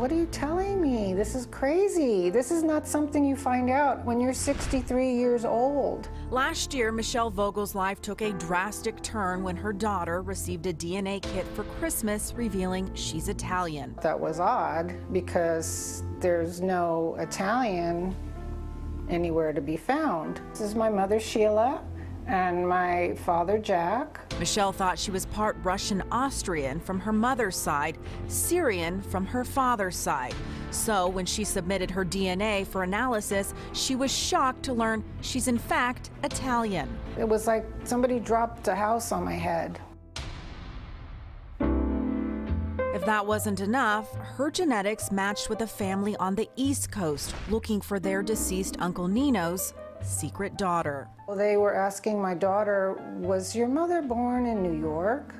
What are you telling me? This is crazy. This is not something you find out when you're 63 years old. Last year, Michelle Vogel's life took a drastic turn when her daughter received a DNA kit for Christmas revealing she's Italian. That was odd because there's no Italian anywhere to be found. This is my mother, Sheila, and my father, Jack. Michelle thought she was part Russian Austrian from her mother's side, Syrian from her father's side. So when she submitted her DNA for analysis, she was shocked to learn she's in fact Italian. It was like somebody dropped a house on my head. If that wasn't enough, her genetics matched with a family on the East Coast looking for their deceased Uncle Nino's secret daughter. Well, They were asking my daughter, was your mother born in New York?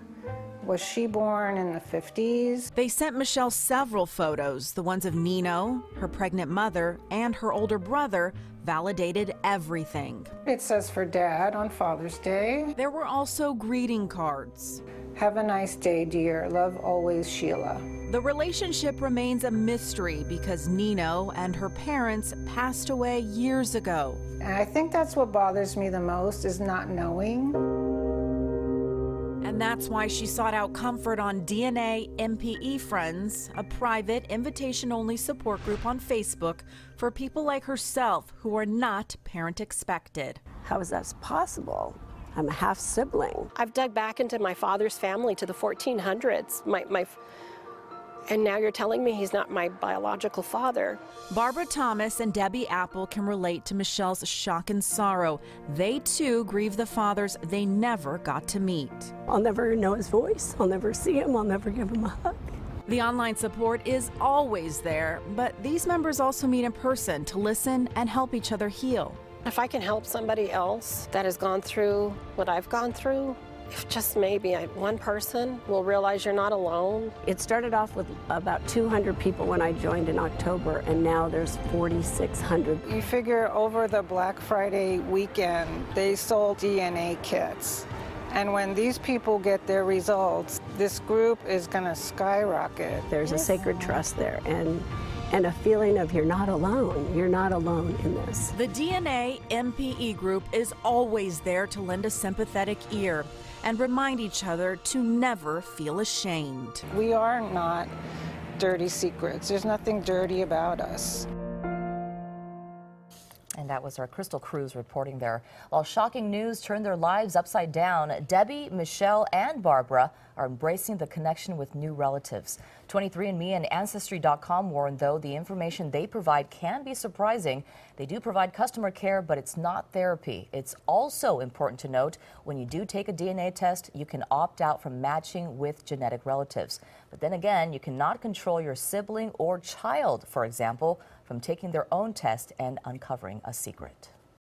Was she born in the 50s? They sent Michelle several photos. The ones of Nino, her pregnant mother, and her older brother validated everything. It says for dad on Father's Day. There were also greeting cards. Have a nice day, dear. Love always, Sheila. The relationship remains a mystery because Nino and her parents passed away years ago. And I think that's what bothers me the most is not knowing. And that's why she sought out comfort on DNA NPE Friends, a private, invitation only support group on Facebook for people like herself who are not parent expected. How is that possible? I'm a half sibling. I've dug back into my father's family to the 1400s. My, my, and now you're telling me he's not my biological father. Barbara Thomas and Debbie Apple can relate to Michelle's shock and sorrow. They too grieve the fathers they never got to meet. I'll never know his voice. I'll never see him. I'll never give him a hug. The online support is always there, but these members also meet in person to listen and help each other heal. If I can help somebody else that has gone through what I've gone through, if just maybe one person will realize you're not alone. It started off with about 200 people when I joined in October, and now there's 4,600. You figure over the Black Friday weekend, they sold DNA kits. And when these people get their results, this group is going to skyrocket. There's a sacred trust there, and and a feeling of you're not alone. You're not alone in this. The DNA NPE group is always there to lend a sympathetic ear and remind each other to never feel ashamed. We are not dirty secrets. There's nothing dirty about us. That was our Crystal Cruz reporting there. While shocking news turned their lives upside down, Debbie, Michelle, and Barbara are embracing the connection with new relatives. 23andMe and Ancestry.com warn, though, the information they provide can be surprising. They do provide customer care, but it's not therapy. It's also important to note when you do take a DNA test, you can opt out from matching with genetic relatives. But then again, you cannot control your sibling or child, for example, from taking their own test and uncovering a secret.